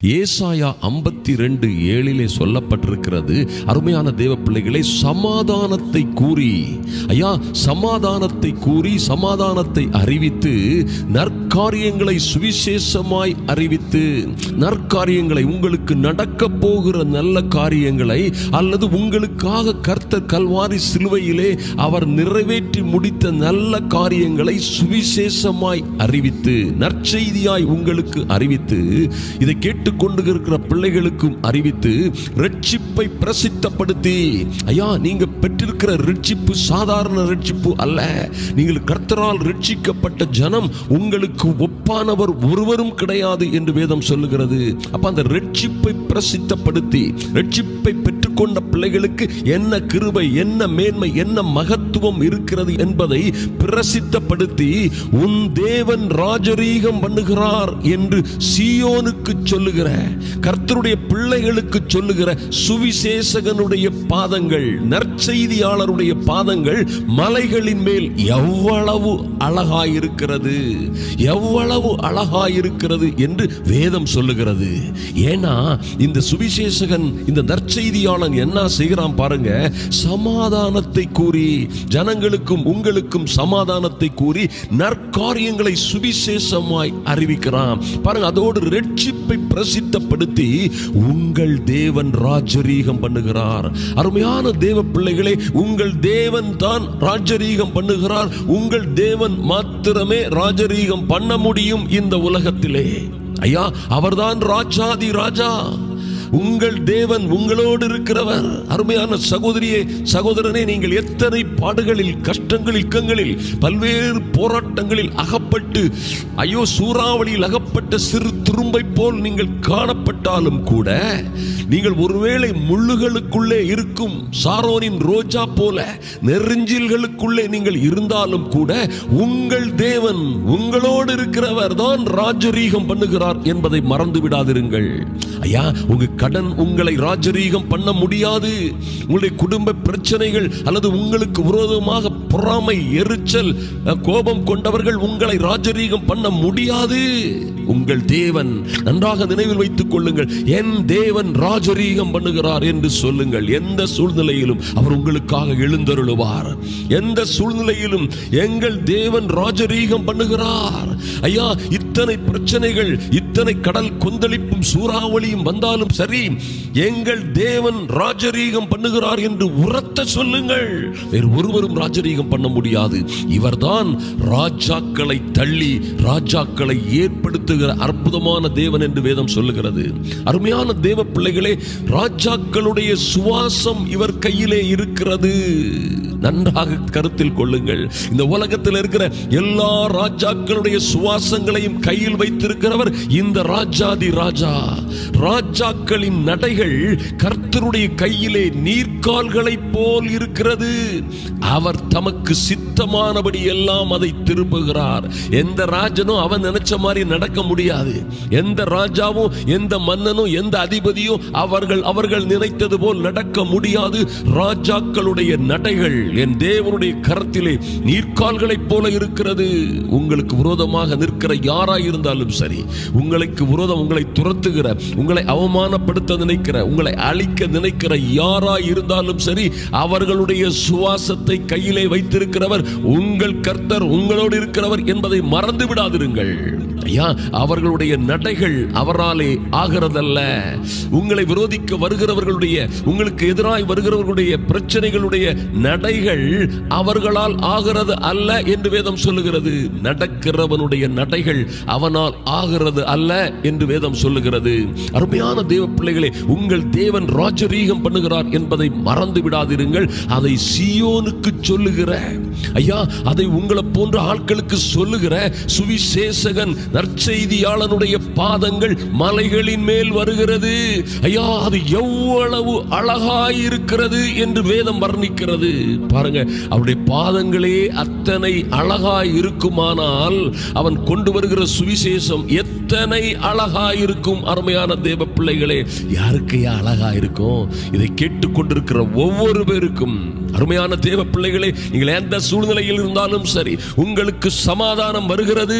ஏசாயா ஐம்பத்தி ரெண்டு ஏழிலே சொல்லப்பட்டிருக்கிறது. அருமையான தேவ பிள்ளைகளை சமாதானத்தை கூறி ஐயா சமாதானத்தை கூறி சமாதானத்தை அறிவித்து நற்காரியங்களை சுவிசேஷமாய் அறிவித்து நற்காரியங்களை உங்களுக்கு நடக்க போகிற நல்ல காரியங்களை அல்லது உங்களுக்காக கர்த்தர் கல்வாரி சிலுவையிலே அவர் நிறைவேற்றி முடித்த நல்ல காரியங்களை சுவிசேஷமாய் அறிவித்து நற்செய்தியாய் உங்களுக்கு அறிவித்து இதை கேட்டு கொண்டு இருக்கிற பிள்ளைகளுக்கும் அறிவித்து ரட்சிப்பை பிரசித்தப்படுத்தி ஐயா நீங்க பெற்றிருக்கிற ரட்சிப்பு சாதாரண ரட்சிப்பு அல்ல. நீங்கள் கர்த்தரால் ரட்சிக்கப்பட்ட ஜனம் உங்களுக்கு ஒப்பானவர் ஒருவரும் கிடையாது என்று வேதம் சொல்லுகிறது. அப்ப அந்த ரட்சிப்பை பிரசித்தப்படுத்தி ரட்சிப்பை பெற்று பெற்றுக்கொண்ட பிள்ளைகளுக்கு என்ன கிருபை என்ன மேன்மை என்ன மகத்துவம் இருக்கிறது என்பதை பிரசித்தப்படுத்தி உன் தேவன் ராஜரீகம் பண்ணுகிறார் என்று சியோனுக்கு சொல்லுகிற கர்த்தருடைய பிள்ளைகளுக்கு சொல்லுகிற சுவிசேஷகனுடைய பாதங்கள் நற்செய்தியாளருடைய பாதங்கள் மலைகளின் மேல் எவ்வளவு அழகாயிருக்கிறது எவ்வளவு அழகாயிருக்கிறது என்று வேதம் சொல்லுகிறது. ஏன்னா இந்த சுவிசேஷகன் இந்த நற்செய்தியாளன் என்ன செய்கிறான் பாருங்க. சமாதானத்தை கூறி ஜனங்களுக்கும் உங்களுக்கும் சமாதானத்தை கூறி நற்காரியங்களை சுவிசேஷமாய் அறிவிக்கிறான். பாருங்க அதோடு ரட்சிப்பை பிரசித்தப்படுத்தி உங்கள் தேவன் ராஜரீகம் பண்ணுகிறார். அருமையான தேவ பிள்ளைகளே உங்கள் தேவன் தான் ராஜரீகம் பண்ணுகிறார். உங்கள் தேவன் மாத்திரமே ராஜரீகம் பண்ண முடியும் இந்த உலகத்திலே. ஐயா அவர்தான் ராஜாதி ராஜா. உங்கள் தேவன் உங்களோடு இருக்கிறவர். அருமையான சகோதரியே சகோதரனே நீங்கள் எத்தனை பாடுகளில் கஷ்டங்கள் இக்கங்களில் பல்வேறு போராட்டங்களில் அகப்பட்டு ஐயோ சூறாவளியில் அகப்பட்ட சிறு துரும்பை போல் நீங்கள் காணப்பட்டாலும் கூட நீங்கள் ஒருவேளை முள்ளுகளுக்குள்ளே இருக்கும் சாரோனின் ரோஜா போல நெருஞ்சில்களுக்குள்ளே நீங்கள் இருந்தாலும் கூட உங்கள் தேவன் உங்களோடு இருக்கிறவர் தான் ராஜரீகம் பண்ணுகிறார் என்பதை மறந்து விடாதிருங்கள். ஐயா உங்க கடன் உங்களை ராஜரீகம் பண்ண முடியாது. உங்களுடைய குடும்ப பிரச்சனைகள் அல்லது உங்களுக்கு விரோதமாக பொறாமை எரிச்சல் கோபம் கொண்டவர்கள் உங்களை ராஜரீகம் பண்ண முடியாது. உங்கள் தேவன் நன்றாக நினைவில் வைத்துக் கொள்ளுங்கள். என் தேவன் ராஜரீகம் பண்ணுகிறார் என்று சொல்லுங்கள். எந்த சூழ்நிலையிலும் அவர் உங்களுக்காக எழுந்தருளுவார். எந்த சூழ்நிலையிலும் எங்கள் தேவன் ராஜரீகம் பண்ணுகிறார். ஐயா இத்தனை பிரச்சனைகள் இத்தனை எத்தனை கடல் கொந்தளிப்பும் சூறாவளியும் வந்தாலும் சரி எங்கள் தேவன் ராஜரீகம் பண்ணுகிறார் என்று உரத்த சொல்லுங்கள். வேறு ஒருவரும் ராஜரீகம் பண்ண முடியாது. இவர்தான் ராஜாக்களை தள்ளி ராஜாக்களை ஏற்படுத்துகிற அற்புதமான தேவன் என்று வேதம் சொல்லுகிறது. அருமையான தேவ பிள்ளைகளே ராஜாக்களுடைய சுவாசம் இவர் கையிலே இருக்கிறது. நன்றாக கருத்தில் கொள்ளுங்கள். இந்த உலகத்தில் இருக்கிற எல்லா ராஜாக்களுடைய சுவாசங்களையும் கையில் வைத்திருக்கிறவர் இந்த ராஜாதி ராஜா ராஜாக்களின் நடைகள் கர்த்தருடைய கையிலே நீர்க்கால்களைப் போல் இருக்கிறது. அவர் தமக்கு சித்தமானபடி எல்லாம் அதை திருப்புகிறார். எந்த ராஜனும் அவன் நினைச்ச மாதிரி நடக்க முடியாது. எந்த ராஜாவும் எந்த மன்னனும் எந்த அதிபதியும் அவர்கள் அவர்கள் நினைத்தது போல் நடக்க முடியாது. ராஜாக்களுடைய நடைகள் என் தேவனுடைய கரத்திலே நீர்க்கால்களைப் போல இருக்கிறது. உங்களுக்கு விரோதமாக நிற்கிற யாராயிருந்தாலும் இருந்தாலும் சரி உங்களுக்கு விரோதம் உங்களை துரத்துகிற உங்களை அவமானப்படுத்த நினைக்கிற உங்களை அழிக்க நினைக்கிற யாராய் இருந்தாலும் சரி அவர்களுடைய சுவாசத்தை கையிலே வைத்திருக்கிறவர் உங்கள் கர்த்தர் உங்களோடு இருக்கிறவர் என்பதை மறந்து விடாதிருங்கள். ஐயா அவர்களுடைய நடைகள் அவராலே ஆகிறதல்ல. உங்களை விரோதிக்க வருகிறவர்களுடைய உங்களுக்கு எதிராய் வருகிறவர்களுடைய பிரச்சனைகளுடைய நடைகள் அவர்களால் ஆகிறது அல்ல என்று வேதம் சொல்லுகிறது. நடக்கிறவனுடைய நடைகள் அவனால் ஆகிறது அல்ல என்று வேதம் சொல்லுகிறது. அருமையான தேவ பிள்ளைகளே உங்கள் தேவன் ராஜரீகம் பண்ணுகிறார் என்பதை மறந்து விடாதிருங்கள். அதை சியோனுக்கு சொல்லுகிற ஐயா அதை உங்களை போன்ற ஆட்களுக்கு சொல்லுகிற சுவிசேஷகன் நற்செய்தியாளனுடைய பாதங்கள் மலைகளின் மேல் வருகிறது. ஐயா அது எவ்வளவு அழகாயிருக்கிறது என்று வேதம் வர்ணிக்கிறது. பாருங்க அவருடைய பாதங்களே அத்தனை அழகாய் இருக்குமானால் அவன் கொண்டு வருகிற சுவிசேஷம் எத்தனை அத்தனை அழகா இருக்கும் அருமையான தேவ பிள்ளைகளே. யாருக்கையா அழகா இருக்கும் இதை கேட்டுக்கொண்டிருக்கிற ஒவ்வொரு பேருக்கும். அருமையான தேவ பிள்ளைகளே நீங்கள் எந்த சூழ்நிலையில் இருந்தாலும் சரி உங்களுக்கு சமாதானம் வருகிறது.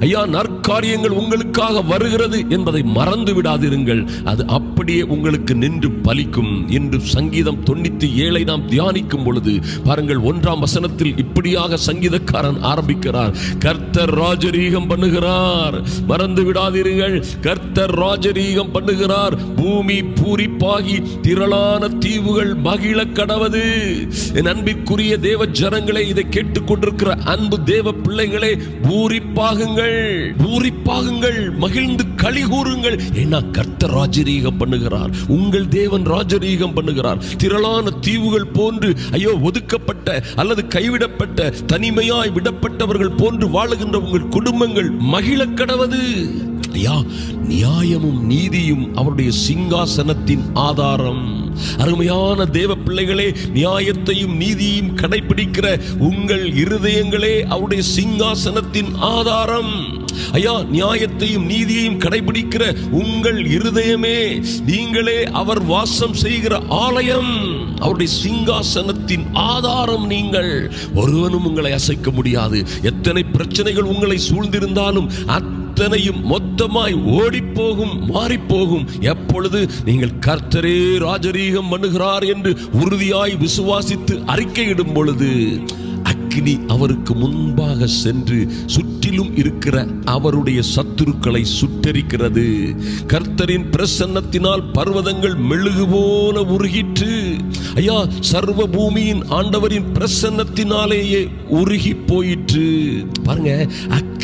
ஐயா நற்க காரியங்கள் உங்களுக்காக வருகிறது என்பதை மறந்து விடாதிருங்கள். அது அப்படியே உங்களுக்கு நின்று பலிக்கும் என்று சங்கீதம் தொண்ணூத்தி ஏழை நாம் தியானிக்கும் பொழுது பாருங்கள் ஒன்றாம் வசனத்தில் இப்படியாக சங்கீதக்காரன் ஆரம்பிக்கிறார் கர்த்தர் ராஜரீகம் பண்ணுகிறார். மறந்து விடாதிருங்கள் கர்த்தர் ராஜரீகம் பண்ணுகிறார். பூமி பூரி பூரிப்பாகி திரளான தீவுகள் மகிழ கடவது. என் அன்பிற்குரிய தேவ ஜனங்களை இதை கேட்டுக்கொண்டிருக்கிற அன்பு தேவ பிள்ளைகளே பூரிப்பாகுங்கள் பூரிப்பாகுங்கள் மகிழ்ந்து களி கூறுங்கள். ஏன்னா கர்த்த ராஜரீகம் பண்ணுகிறார். உங்கள் தேவன் ராஜரீகம் பண்ணுகிறார். திரளான தீவுகள் போன்று ஐயோ ஒதுக்கப்பட்ட அல்லது கைவிடப்பட்ட தனிமையாய் விடப்பட்டவர்கள் போன்று வாழுகின்ற உங்கள் குடும்பங்கள் மகிழ கடவது. ஐயா நியாயமும் நீதியும் அவருடைய சிங்காசனத்தின் ஆதாரம். அருமையான தேவ பிள்ளைகளே நியாயத்தையும் நீதியையும் கடைபிடிக்கிற உங்கள் இருதயங்களே அவருடைய சிங்காசனத்தின் ஆதாரம். ஐயா நியாயத்தையும் நீதியையும் கடைபிடிக்கிற உங்கள் இருதயமே நீங்களே அவர் வாசம் செய்கிற ஆலயம். அவருடைய சிங்காசனத்தின் ஆதாரம் நீங்கள். ஒருவனும் உங்களை அசைக்க முடியாது. எத்தனை பிரச்சனைகள் உங்களை சூழ்ந்திருந்தாலும் அத்தனையும் மொத்தமாய் ஓடிப்போகும் மாறிப்போகும். எப்பொழுது நீங்கள் கர்த்தரே ராஜரீகம் பண்ணுகிறார் என்று உறுதியாய் விசுவாசித்து அறிக்கையிடும் பொழுது அக்னி அவருக்கு முன்பாக சென்று சுற்றிலும் இருக்கிற அவருடைய சத்துருக்களை சுட்டரிக்கிறது. கர்த்தரின் பிரசன்னத்தினால் பர்வதங்கள் மெழுகு போல உருகிற்று. ஐயா சர்வ பூமியின் ஆண்டவரின் பிரசன்னத்தினாலேயே உருகி போயிற்று. பாருங்க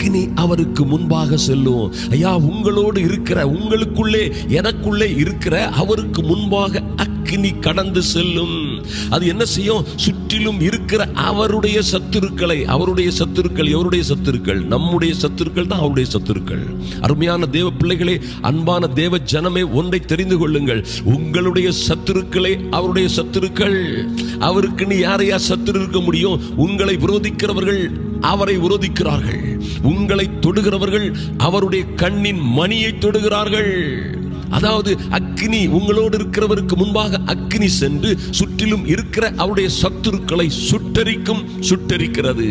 அக்கினி அவருக்கு முன்பாக செல்லும் ஐயா உங்களோடு இருக்கிற உங்களுக்குள்ளே எனக்குள்ளே இருக்கிற அவருக்கு முன்பாக அக்கினி கடந்து செல்லும். அது என்ன செய்யும்? சுற்றிலும் இருக்கிற அவருடைய சத்துருக்களை அவருடைய சத்துருக்கள் எவருடைய சத்துருக்கள்? நம்முடைய சத்துருக்கள் தான் அவருடைய சத்துருக்கள். அருமையான தேவ பிள்ளைகளே அன்பான தேவ ஜனமே ஒன்றை தெரிந்து கொள்ளுங்கள். உங்களுடைய சத்துருக்களே அவருடைய சத்துருக்கள். அவருக்கு நீ யாரையா சத்துரு இருக்க முடியும்? உங்களை விரோதிக்கிறவர்கள் அவரை விரோதிக்கிறார்கள். உங்களை தொடுகிறவர்கள் அவருடைய கண்ணின் மணியை தொடுகிறார்கள். அதாவது அக்னி உங்களோடு இருக்கிறவருக்கு முன்பாக அக்னி சென்று சுற்றிலும் இருக்கிற அவருடைய சத்துருக்களை சுட்டரிக்கும் சுட்டரிக்கிறது.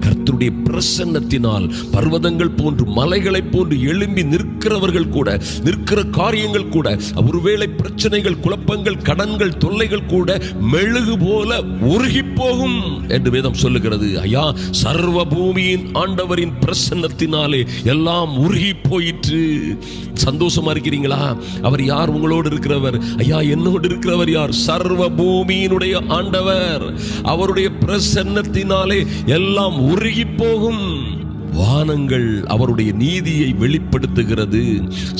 கர்த்தருடைய பிரசன்னத்தினால் பர்வதங்கள் போன்று மலைகளைப் போன்று எழும்பி நிற்கிறவர்கள் கூட நிற்கிற காரியங்கள் கூட ஒருவேளை பிரச்சனைகள் குழப்பங்கள் கடன்கள் தொல்லைகள் கூட மெழுகு போல உருகி போகும் என்று வேதம் சொல்லுகிறது. ஐயா சர்வ பூமியின் ஆண்டவரின் பிரசன்னத்தினாலே எல்லாம் உருகி போயிற்று. சந்தோஷமா இருக்கிறீங்களா? அவர் யார்? உங்களோடு இருக்கிறவர். ஐயா என்னோடு இருக்கிறவர் யார்? சர்வ பூமியினுடைய ஆண்டவர். அவருடைய பிரசன்னத்தினாலே எல்லாம் உருகி போகும் வானங்கள் அவருடைய நீதியை வெளிப்படுத்துகிறது.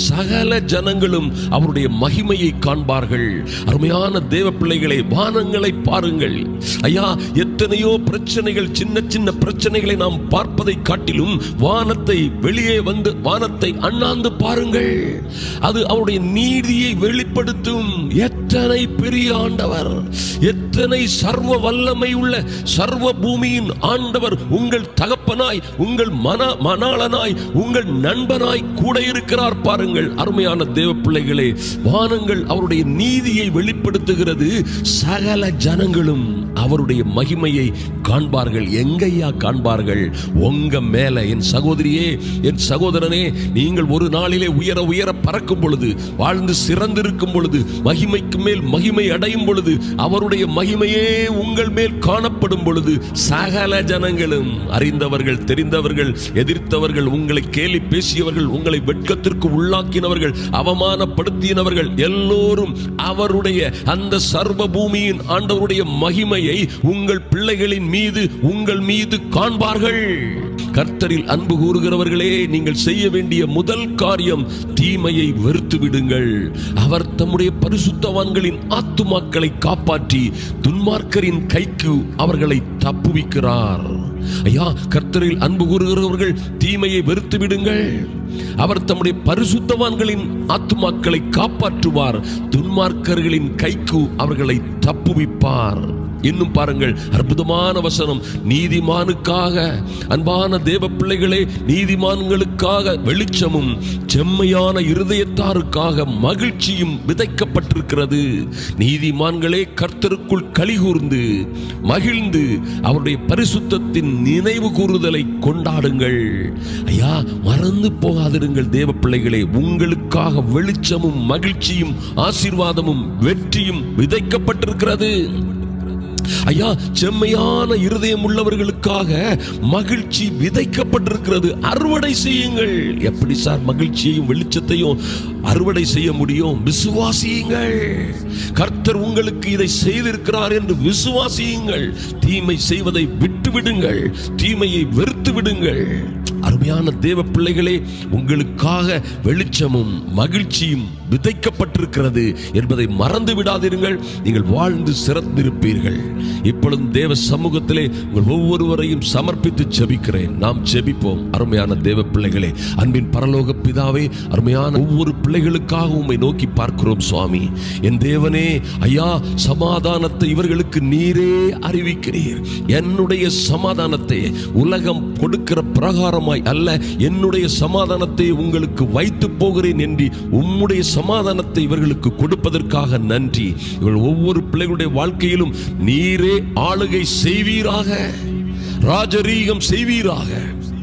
சகல ஜனங்களும் அவருடைய மகிமையை காண்பார்கள். அருமையான தேவ பிள்ளைகளை வானங்களை பாருங்கள். ஐயா எத்தனையோ பிரச்சனைகள் சின்ன சின்ன பிரச்சனைகளை நாம் பார்ப்பதை காட்டிலும் வானத்தை வெளியே வந்து வானத்தை அண்ணாந்து பாருங்கள். அது அவருடைய நீதியை வெளிப்படுத்தும் எத்தனை பெரிய ஆண்டவர். எத்தனை சர்வ வல்லமை உள்ள சர்வ பூமியின் ஆண்டவர். உங்கள் தகப்பனாய் உங்கள் மன மணாளனாய் உங்கள் நண்பனாய் கூட இருக்கிறார் பாருங்கள். அருமையான தேவ பிள்ளைகளே வானங்கள் அவருடைய நீதியை வெளிப்படுத்துகிறது. சகல ஜனங்களும் அவருடைய மகிமையை காண்பார்கள். எங்கையா காண்பார்கள்? உங்க மேல என் சகோதரியே என் சகோதரனே நீங்கள் ஒரு நாளிலே உயர உயர பறக்கும் பொழுது வாழ்ந்து சிறந்திருக்கும் பொழுது மகிமைக்கு மேல் மகிமை அடையும் பொழுது அவருடைய மகிமையே உங்கள் மேல் காணப்படும் பொழுது சகல ஜனங்களும் அறிந்தவர்கள் தெரிந்தவர்கள் எதிர்த்தவர்கள் உங்களை கேலி பேசியவர்கள் உங்களை வெட்கத்திற்கு உள்ளாக்கினவர்கள் அவமானப்படுத்தினவர்கள் எல்லோரும் அவருடைய அந்த சர்வ பூமியின் ஆண்டவருடைய மகிமையை உங்கள் பிள்ளைகளின் மீது உங்கள் மீது காண்பார்கள். கர்த்தரில் அன்பு கூறுகிறவர்களே நீங்கள் செய்ய வேண்டிய முதல் காரியம் தீமையை வெறுத்து விடுங்கள் அவர் தம்முடைய பரிசுத்தவான்களின் ஆத்துமாக்களை காப்பாற்றி துன்மார்க்கரின் கைக்கு அவர்களை தப்புவிக்கிறார். ஐயா கர்த்தரில் அன்பு கூறுகிறவர்கள் தீமையை வெறுத்து விடுங்கள் அவர் தம்முடைய பரிசுத்தவான்களின் ஆத்துமாக்களை காப்பாற்றுவார். துன்மார்க்கர்களின் கைக்கு அவர்களை தப்புவிப்பார். இன்னும் பாருங்கள் அற்புதமான வசனம். நீதிமானுக்காக அன்பான தேவ பிள்ளைகளே நீதிமான்களுக்காக வெளிச்சமும் செம்மையான இருதயத்தாருக்காக மகிழ்ச்சியும் விதைக்கப்பட்டிருக்கிறது. நீதிமான்களே கர்த்தருக்குள் கலிகூர்ந்து மகிழ்ந்து அவருடைய பரிசுத்தத்தின் நினைவு கூறுதலை கொண்டாடுங்கள். ஐயா மறந்து போகாதிருங்கள் தேவ பிள்ளைகளே உங்களுக்காக வெளிச்சமும் மகிழ்ச்சியும் ஆசீர்வாதமும் வெற்றியும் விதைக்கப்பட்டிருக்கிறது. ஐயா செம்மையான இருதயம் உள்ளவர்களுக்காக மகிழ்ச்சி விதைக்கப்பட்டிருக்கிறது. அறுவடை செய்யுங்கள். எப்படி சார் மகிழ்ச்சியையும் வெளிச்சத்தையும் அறுவடை செய்ய முடியும்? விசுவாசியுங்கள். கர்த்தர் உங்களுக்கு இதை செய்திருக்கிறார் என்று விசுவாசியுங்கள். தீமை செய்வதை விட்டு விடுங்கள் தீமையை வெறுத்து விடுங்கள் அருமையான தேவ பிள்ளைகளே உங்களுக்காக வெளிச்சமும் மகிழ்ச்சியும் விதைக்கப்பட்டிருக்கிறது என்பதை மறந்து விடாதீர்கள் நீங்கள் வாழ்ந்து சிறந்திருப்பீர்கள். இப்பொழுது தேவ சமூகத்திலே உங்கள் ஒவ்வொருவரையும் சமர்ப்பித்து செபிக்கிறேன் நாம் ஜெபிப்போம். அருமையான தேவ பிள்ளைகளே அன்பின் பரலோக பிதாவே அருமையான ஒவ்வொரு பிள்ளைகளுக்காக உண்மை நோக்கி பார்க்கிறோம் சுவாமி. என் தேவனே ஐயா சமாதானத்தை இவர்களுக்கு நீரே அறிவிக்கிறீர். என்னுடைய சமாதானத்தை உலகம் கொடுக்கிற பிரகாரமாய் அல்ல. என்னுடைய சமாதானத்தை உங்களுக்கு வைத்து போகிறேன் என்று உம்முடைய சமாதானத்தை இவர்களுக்கு கொடுப்பதற்காக நன்றி. இவர்கள் ஒவ்வொரு பிள்ளைகளுடைய வாழ்க்கையிலும் நீரே ஆளுகை செய்வீராக. ராஜரீகம் செய்வீராக.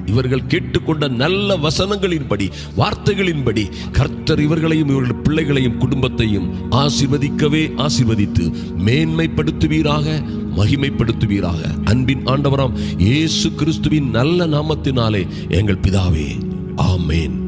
இவர்கள் கேட்டுக்கொண்ட நல்ல வசனங்களின்படி வார்த்தைகளின்படி கர்த்தர் இவர்களையும் இவர்கள் பிள்ளைகளையும் குடும்பத்தையும் ஆசீர்வதிக்கவே ஆசிர்வதித்து மேன்மைப்படுத்துவீராக மகிமைப்படுத்துவீராக. அன்பின் ஆண்டவராம் இயேசு கிறிஸ்துவின் நல்ல நாமத்தினாலே எங்கள் பிதாவே ஆமேன்.